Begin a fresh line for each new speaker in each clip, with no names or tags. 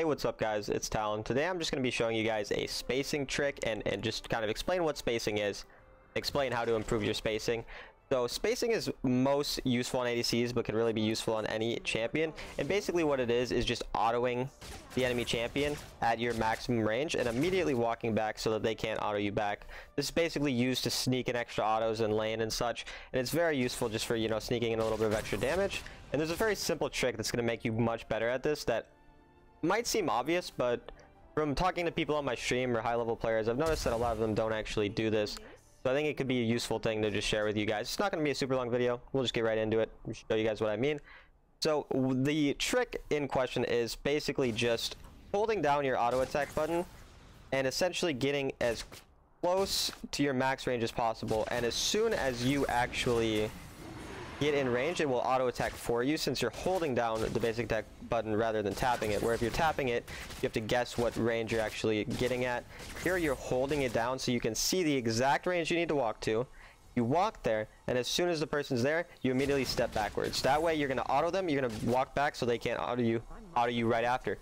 Hey, what's up guys? It's Talan. Today I'm just going to be showing you guys a spacing trick and, and just kind of explain what spacing is, explain how to improve your spacing. So spacing is most useful on ADCs but can really be useful on any champion. And basically what it is is just autoing the enemy champion at your maximum range and immediately walking back so that they can't auto you back. This is basically used to sneak in extra autos and lane and such. And it's very useful just for, you know, sneaking in a little bit of extra damage. And there's a very simple trick that's going to make you much better at this that might seem obvious, but from talking to people on my stream or high level players, I've noticed that a lot of them don't actually do this. So I think it could be a useful thing to just share with you guys. It's not going to be a super long video. We'll just get right into it show you guys what I mean. So the trick in question is basically just holding down your auto attack button and essentially getting as close to your max range as possible. And as soon as you actually get in range, it will auto attack for you since you're holding down the basic attack button rather than tapping it. Where if you're tapping it, you have to guess what range you're actually getting at. Here you're holding it down so you can see the exact range you need to walk to. You walk there, and as soon as the person's there, you immediately step backwards. That way you're going to auto them, you're going to walk back so they can't auto you, auto you right after.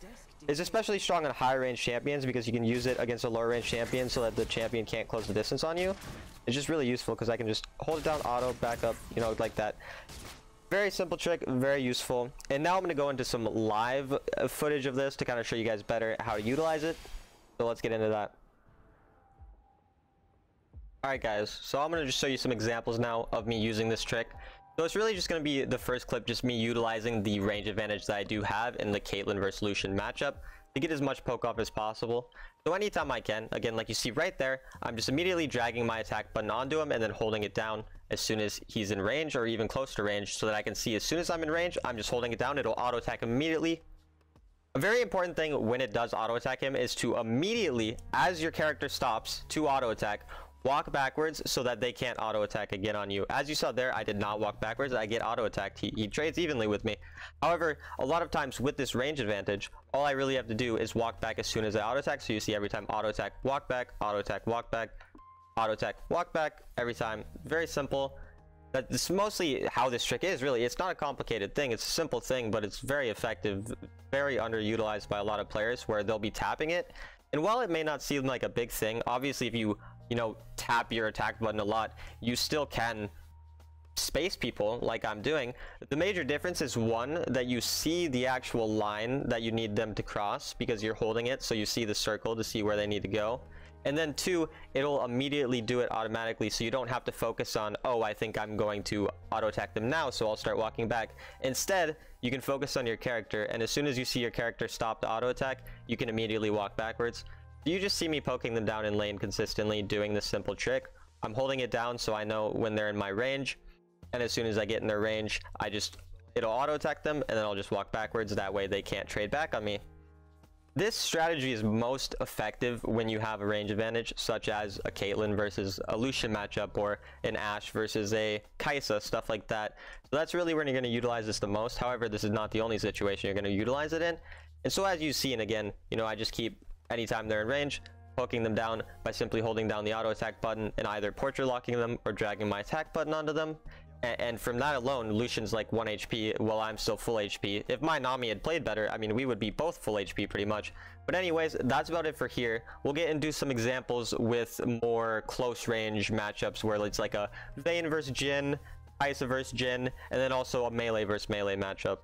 It's especially strong on high range champions because you can use it against a lower range champion so that the champion can't close the distance on you. It's just really useful because I can just hold it down, auto, back up, you know, like that. Very simple trick, very useful. And now I'm going to go into some live uh, footage of this to kind of show you guys better how to utilize it. So let's get into that. Alright guys, so I'm going to just show you some examples now of me using this trick. So it's really just going to be the first clip, just me utilizing the range advantage that I do have in the Caitlyn versus Lucian matchup to get as much poke off as possible. So anytime I can, again, like you see right there, I'm just immediately dragging my attack button onto him and then holding it down as soon as he's in range or even close to range so that I can see as soon as I'm in range, I'm just holding it down. It'll auto attack immediately. A very important thing when it does auto attack him is to immediately, as your character stops to auto attack, walk backwards so that they can't auto attack again on you. As you saw there i did not walk backwards. I get auto attacked he, he trades evenly with me. However a lot of times with this range advantage all i really have to do is walk back as soon as i auto attack so you see every time auto attack walk back auto attack walk back auto attack walk back every time. Very simple. That's mostly how this trick is really. It's not a complicated thing. It's a simple thing but it's very effective very underutilized by a lot of players where they'll be tapping it. And while it may not seem like a big thing obviously if you you know, tap your attack button a lot, you still can space people like I'm doing. The major difference is one, that you see the actual line that you need them to cross because you're holding it, so you see the circle to see where they need to go. And then two, it'll immediately do it automatically, so you don't have to focus on, oh, I think I'm going to auto attack them now, so I'll start walking back. Instead, you can focus on your character, and as soon as you see your character stop the auto attack, you can immediately walk backwards. You just see me poking them down in lane consistently, doing this simple trick. I'm holding it down so I know when they're in my range. And as soon as I get in their range, I just, it'll auto attack them and then I'll just walk backwards. That way they can't trade back on me. This strategy is most effective when you have a range advantage, such as a Caitlyn versus a Lucian matchup or an Ashe versus a Kai'Sa, stuff like that. So that's really when you're going to utilize this the most. However, this is not the only situation you're going to utilize it in. And so as you see, and again, you know, I just keep anytime they're in range, poking them down by simply holding down the auto attack button and either portrait locking them or dragging my attack button onto them. And, from that alone, Lucian's like 1 HP while I'm still full HP. If my Nami had played better, I mean, we would be both full HP pretty much. But anyways, that's about it for here. We'll get into some examples with more close range matchups where it's like a Vayne versus Jhin, Kai'Sa versus Jhin, and then also a melee versus melee matchup.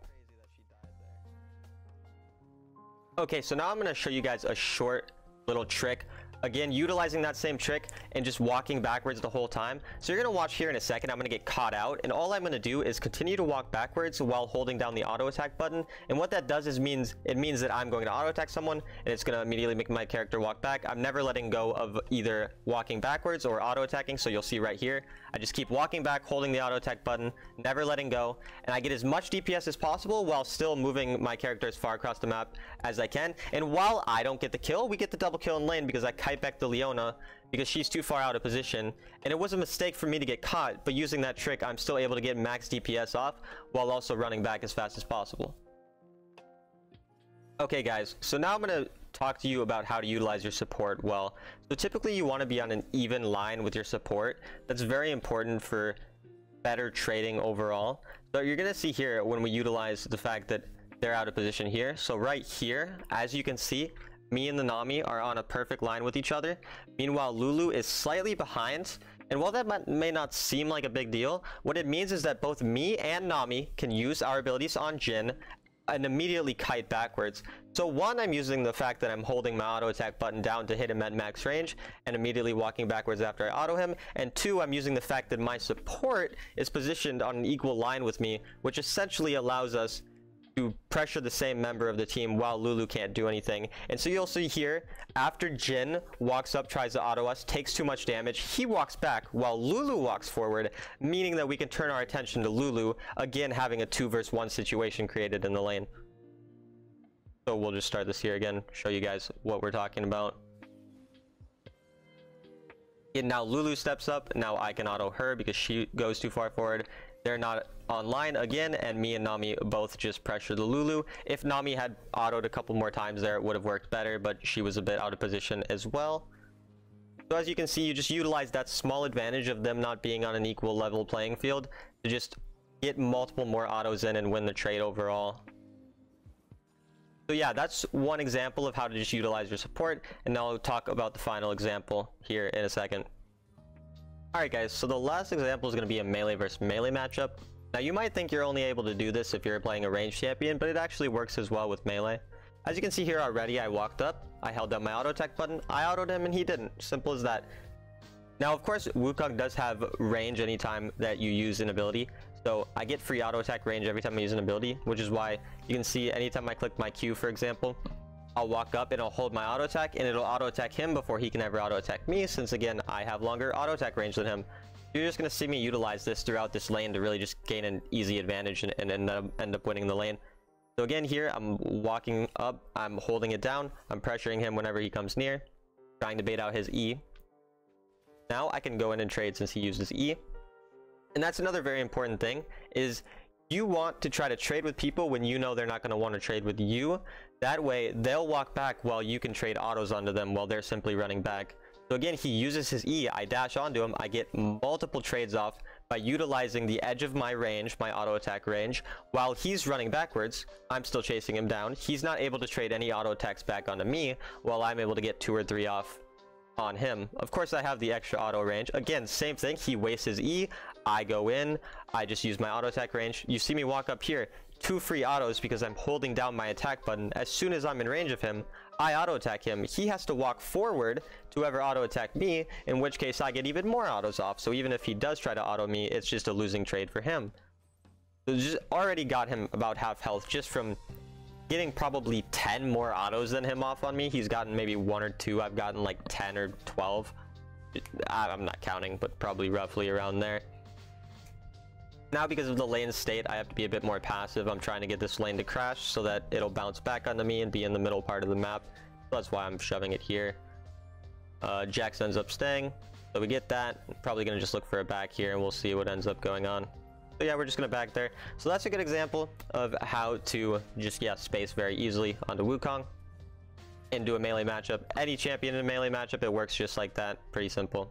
Okay, so now I'm to show you guys a short little trick Again, utilizing that same trick and just walking backwards the whole time. So you're going to watch here in a second. I'm going to get caught out. And all I'm going to do is continue to walk backwards while holding down the auto attack button. And what that does is means it means that I'm going to auto attack someone and it's going to immediately make my character walk back. I'm never letting go of either walking backwards or auto attacking. So you'll see right here, I just keep walking back, holding the auto attack button, never letting go. And I get as much DPS as possible while still moving my character as far across the map as I can. And while I don't get the kill, we get the double kill in lane because I back the Leona because she's too far out of position. And it was a mistake for me to get caught, but using that trick, I'm still able to get max DPS off while also running back as fast as possible. Okay guys, so now I'm going to talk to you about how to utilize your support well. So typically you want to be on an even line with your support. That's very important for better trading overall. So you're going to see here when we utilize the fact that they're out of position here. So right here, as you can see, me and the Nami are on a perfect line with each other. Meanwhile, Lulu is slightly behind. And while that may not seem like a big deal, what it means is that both me and Nami can use our abilities on Jhin and immediately kite backwards. So one, I'm using the fact that I'm holding my auto attack button down to hit him at max range and immediately walking backwards after I auto him. And two, I'm using the fact that my support is positioned on an equal line with me, which essentially allows us to pressure the same member of the team while Lulu can't do anything. And so you'll see here, after Jhin walks up, tries to auto us, takes too much damage, he walks back while Lulu walks forward, meaning that we can turn our attention to Lulu, again having a 2 versus 1 situation created in the lane. So we'll just start this here again, show you guys what we're talking about. And now Lulu steps up, now I can auto her because she goes too far forward. They're not online again, and me and Nami both just pressure the Lulu. If Nami had autoed a couple more times there, it would have worked better, but she was a bit out of position as well. So as you can see, you just utilize that small advantage of them not being on an equal level playing field to just get multiple more autos in and win the trade overall. So yeah, that's one example of how to just utilize your support, and now I'll talk about the final example here in a second. Alright guys, so the last example is going to be a melee versus melee matchup. Now you might think you're only able to do this if you're playing a ranged champion, but it actually works as well with melee. As you can see here already, I walked up, I held down my auto attack button, I autoed him and he didn't. Simple as that. Now of course, Wukong does have range anytime that you use an ability, so I get free auto attack range every time I use an ability, which is why you can see anytime I click my Q for example, I'll walk up and I'll hold my auto attack and it'll auto attack him before he can ever auto attack me since again I have longer auto attack range than him. You're just going to see me utilize this throughout this lane to really just gain an easy advantage and, and end, up, end up winning the lane. So again here I'm walking up, I'm holding it down, I'm pressuring him whenever he comes near, trying to bait out his E. Now I can go in and trade since he uses E. And that's another very important thing is you want to try to trade with people when you know they're not going to want to trade with you. That way, they'll walk back while you can trade autos onto them while they're simply running back. So again, he uses his E, I dash onto him, I get multiple trades off by utilizing the edge of my range, my auto attack range. While he's running backwards, I'm still chasing him down. He's not able to trade any auto attacks back onto me, while I'm able to get two or three off on him. Of course, I have the extra auto range. Again, same thing. He wastes his E. I go in. I just use my auto attack range. You see me walk up here. Two free autos because I'm holding down my attack button. As soon as I'm in range of him, I auto attack him. He has to walk forward to ever auto attack me, in which case I get even more autos off. So even if he does try to auto me, it's just a losing trade for him. So just already got him about half health just from getting probably 10 more autos than him off on me. He's gotten maybe one or two. I've gotten like 10 or 12. I'm not counting, but probably roughly around there. Now because of the lane state, I have to be a bit more passive. I'm trying to get this lane to crash so that it'll bounce back onto me and be in the middle part of the map. So that's why I'm shoving it here. Uh, Jax ends up staying. So we get that. Probably going to just look for a back here and we'll see what ends up going on. So yeah, we're just going to back there. So that's a good example of how to just, yeah, space very easily onto Wukong and do a melee matchup. Any champion in a melee matchup, it works just like that. Pretty simple.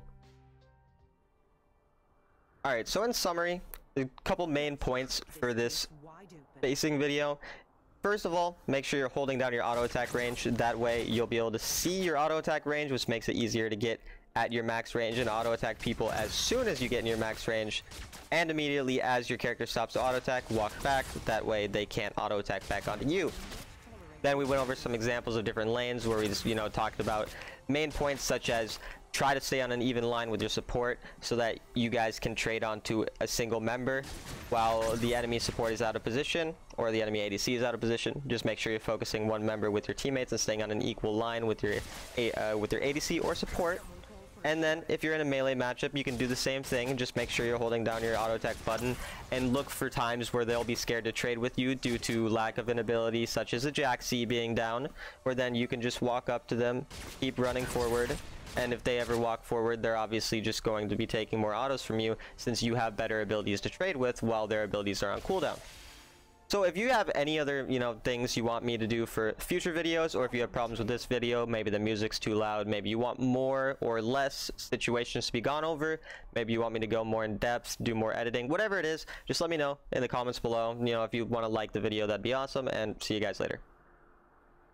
Alright, so in summary, a couple main points for this spacing video. First of all, make sure you're holding down your auto attack range. That way you'll be able to see your auto attack range, which makes it easier to get at your max range and auto attack people as soon as you get in your max range. And immediately as your character stops to auto attack, walk back. That way they can't auto attack back onto you. Then we went over some examples of different lanes where we just, you know, talked about main points such as try to stay on an even line with your support so that you guys can trade onto a single member while the enemy support is out of position or the enemy ADC is out of position. Just make sure you're focusing one member with your teammates and staying on an equal line with your uh, with your ADC or support. And then if you're in a melee matchup, you can do the same thing. Just make sure you're holding down your auto attack button and look for times where they'll be scared to trade with you due to lack of an ability such as a Jaxi being down, where then you can just walk up to them, keep running forward, and if they ever walk forward, they're obviously just going to be taking more autos from you since you have better abilities to trade with while their abilities are on cooldown. So if you have any other, you know, things you want me to do for future videos, or if you have problems with this video, maybe the music's too loud, maybe you want more or less situations to be gone over, maybe you want me to go more in depth, do more editing, whatever it is, just let me know in the comments below. You know, if you want to like the video, that'd be awesome, and see you guys later.